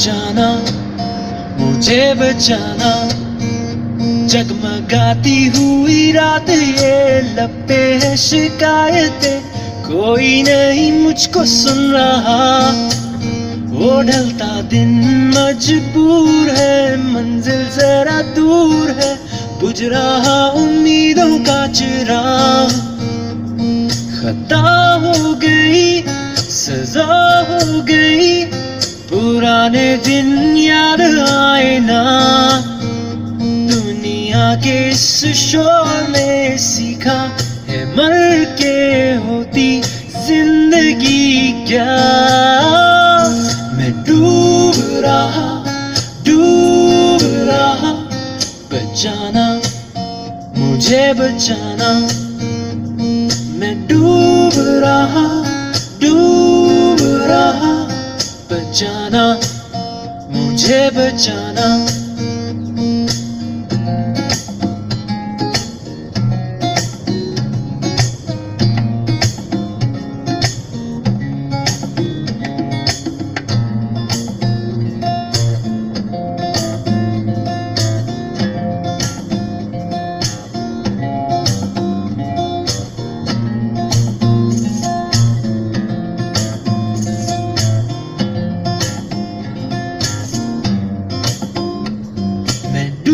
बचाना, मुझे बचाना। जगमगाती हुई रात ये लपे है शिकायतें। कोई नहीं मुझको सुन रहा। वो ढलता दिन मजबूर है, मंजिल जरा दूर है। बुझ रहा उम्मीदों का चिराग खता हो गई, सजा हो गई पुराने दिन याद आए ना। दुनिया के इस शोर में सीखा है मर के होती ज़िंदगी क्या। मैं डूब रहा डूब रहा, बचाना, मुझे बचाना। मैं डूब रहा, डूब बचाना मुझे बचाना।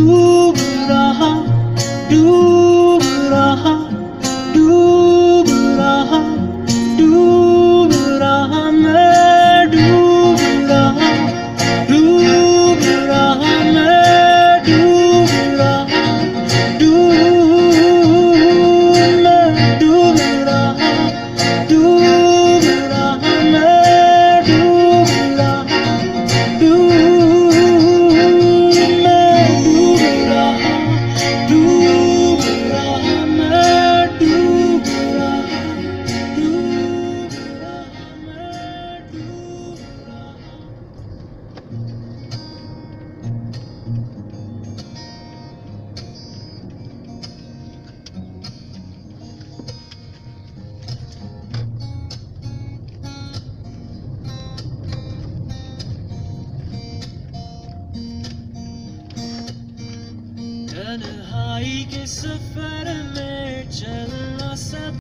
डूब रहा डूब तन्हाई के सफ़र में चलना सब